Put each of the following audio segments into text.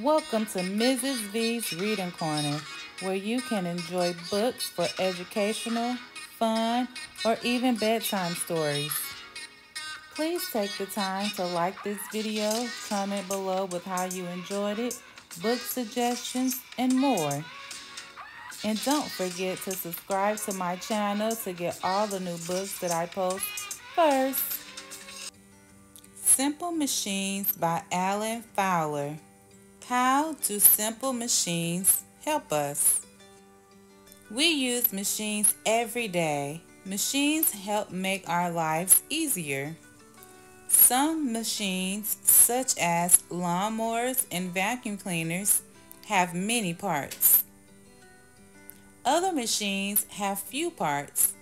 Welcome to Mrs. V's Reading Corner, where you can enjoy books for educational, fun, or even bedtime stories. Please take the time to like this video, comment below with how you enjoyed it, book suggestions, and more. And don't forget to subscribe to my channel to get all the new books that I post first. Simple Machines by Allan Fowler. How do simple machines help us? We use machines every day. Machines help make our lives easier. Some machines, such as lawnmowers and vacuum cleaners, have many parts. Other machines have few parts.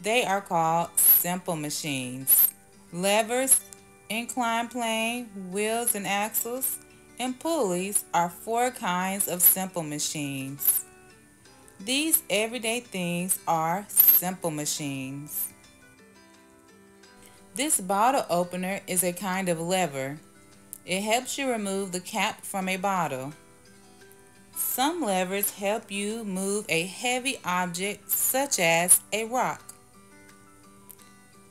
They are called simple machines. Levers, incline plane, wheels and axles, and pulleys are four kinds of simple machines. These everyday things are simple machines. This bottle opener is a kind of lever. It helps you remove the cap from a bottle. Some levers help you move a heavy object such as a rock.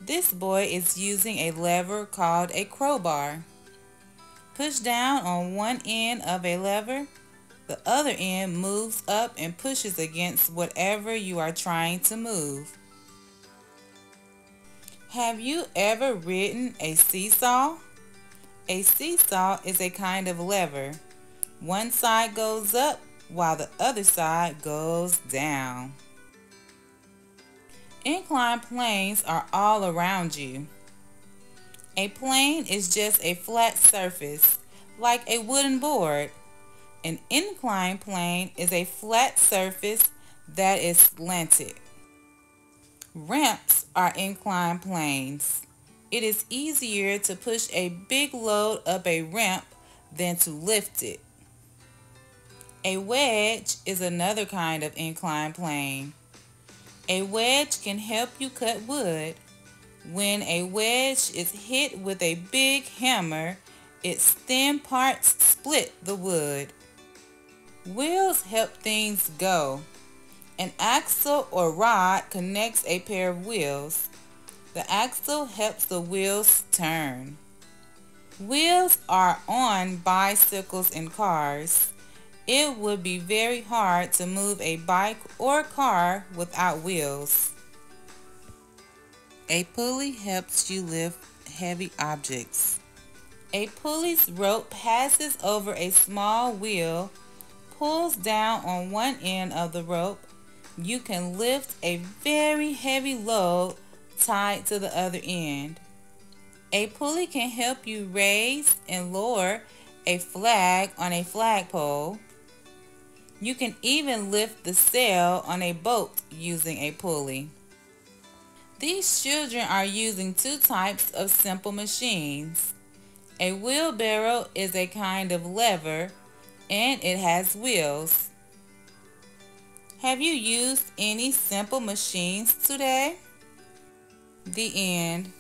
This boy is using a lever called a crowbar. Push down on one end of a lever. The other end moves up and pushes against whatever you are trying to move. Have you ever ridden a seesaw? A seesaw is a kind of lever. One side goes up while the other side goes down. Inclined planes are all around you. A plane is just a flat surface, like a wooden board. An inclined plane is a flat surface that is slanted. Ramps are inclined planes. It is easier to push a big load up a ramp than to lift it. A wedge is another kind of inclined plane. A wedge can help you cut wood. When a wedge is hit with a big hammer, its thin parts split the wood. Wheels help things go. An axle or rod connects a pair of wheels. The axle helps the wheels turn. Wheels are on bicycles and cars. It would be very hard to move a bike or car without wheels. A pulley helps you lift heavy objects. A pulley's rope passes over a small wheel, pulls down on one end of the rope. You can lift a very heavy load tied to the other end. A pulley can help you raise and lower a flag on a flagpole. You can even lift the sail on a boat using a pulley. These children are using two types of simple machines. A wheelbarrow is a kind of lever and it has wheels. Have you used any simple machines today? The end.